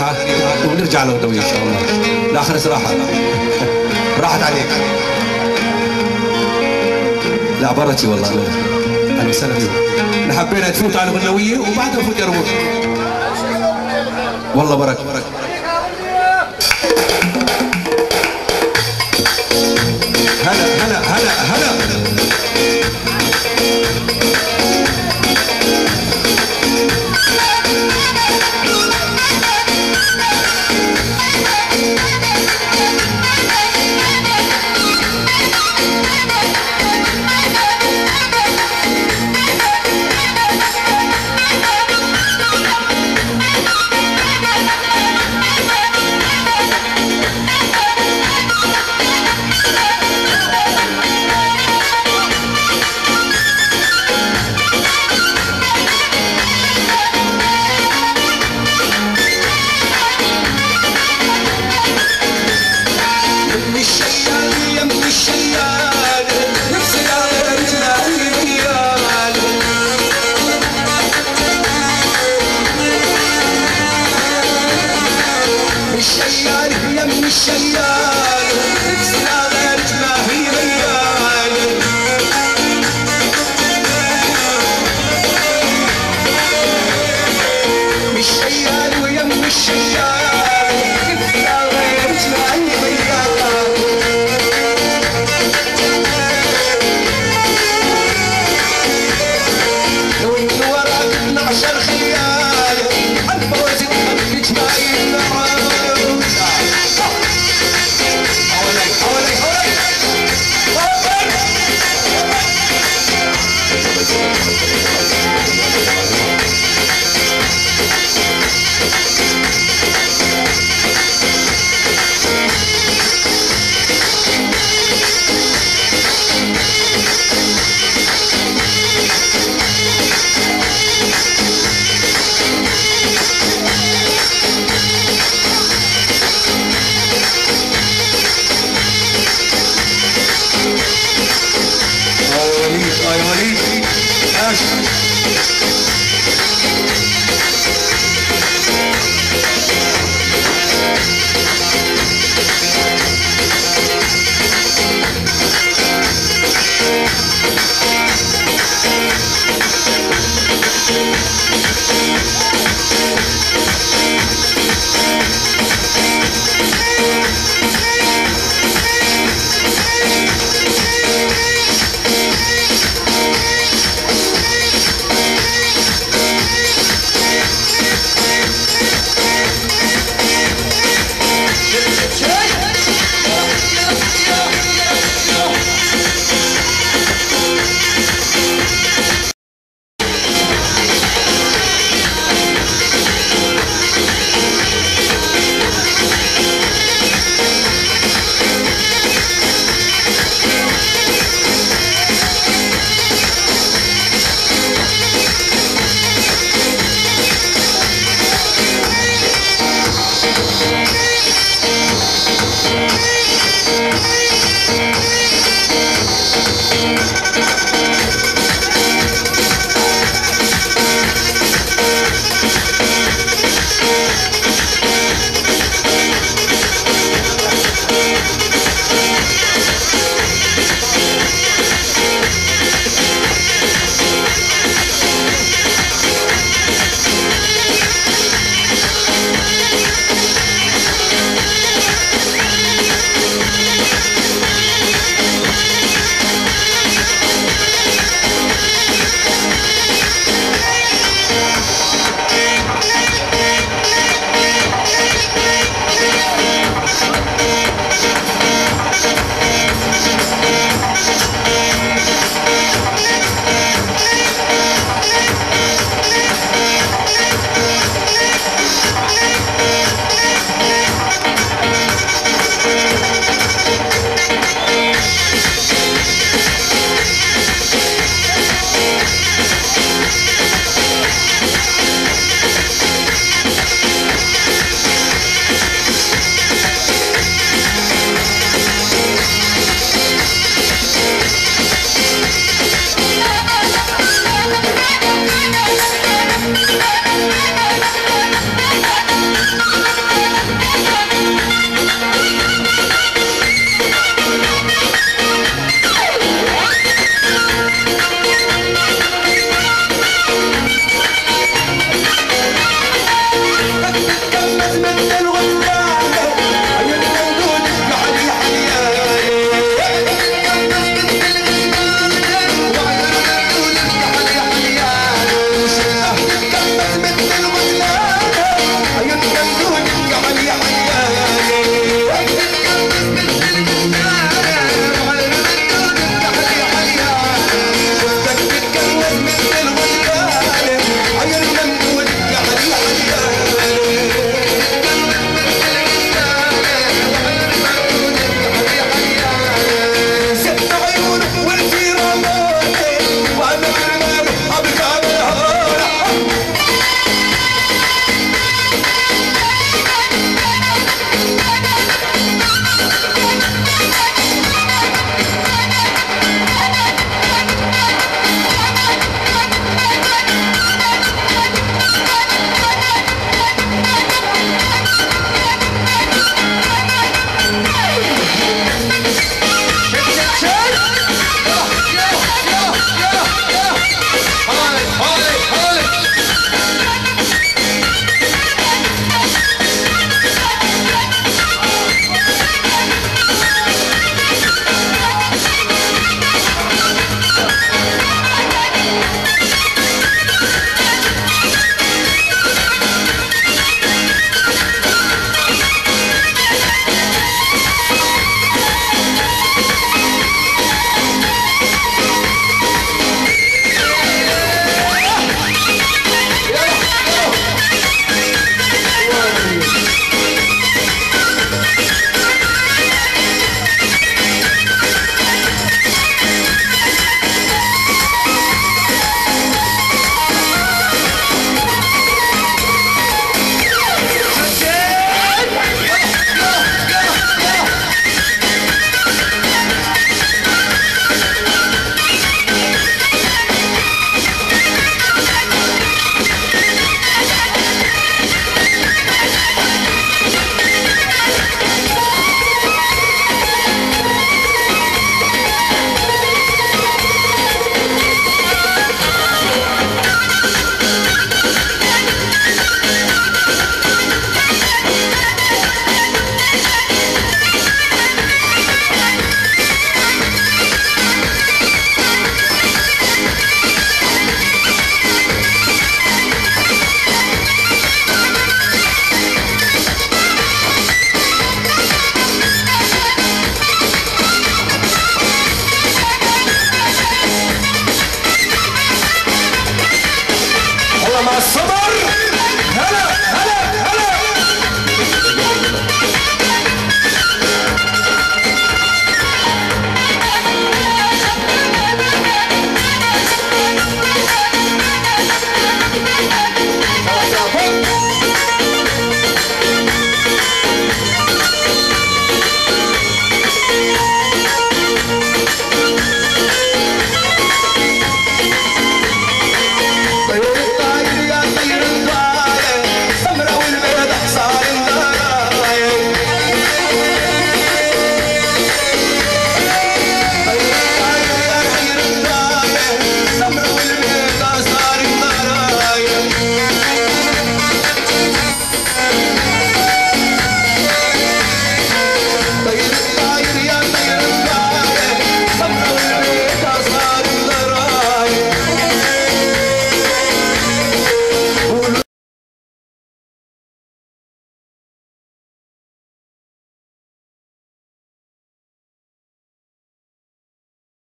استريحه ونرجع لغدوي إن شاء الله. لآخر استراحة. راحت عليك. لا برتي والله أهلا وسهلا. إحنا حبينا تفوت على الغنويه وبعدها فوت يا ربوع والله بركة. هلا هلا هلا هلا. gracias. sabr